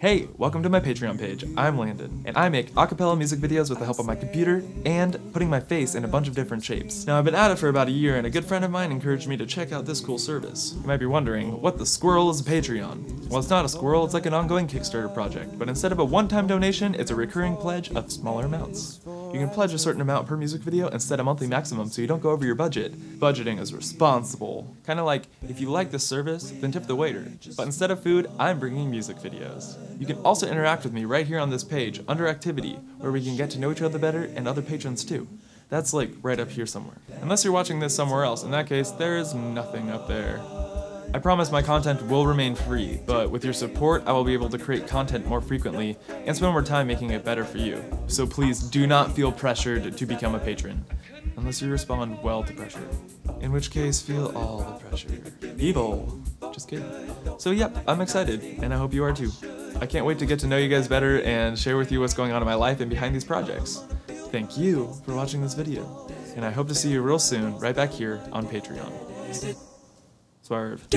Hey, welcome to my Patreon page. I'm Landon, and I make acapella music videos with the help of my computer and putting my face in a bunch of different shapes. Now, I've been at it for about a year, and a good friend of mine encouraged me to check out this cool service. You might be wondering, what the squirrel is a Patreon? Well, it's not a squirrel, it's like an ongoing Kickstarter project, but instead of a one-time donation, it's a recurring pledge of smaller amounts. You can pledge a certain amount per music video and set a monthly maximum so you don't go over your budget. Budgeting is responsible. Kinda like, if you like this service, then tip the waiter. But instead of food, I'm bringing music videos. You can also interact with me right here on this page, under Activity, where we can get to know each other better and other patrons too. That's like right up here somewhere. Unless you're watching this somewhere else, in that case, there is nothing up there. I promise my content will remain free, but with your support, I will be able to create content more frequently and spend more time making it better for you. So please do not feel pressured to become a patron, unless you respond well to pressure. In which case, feel all the pressure. Evil. Just kidding. So yep, I'm excited, and I hope you are too. I can't wait to get to know you guys better and share with you what's going on in my life and behind these projects. Thank you for watching this video, and I hope to see you real soon right back here on Patreon. Swerve.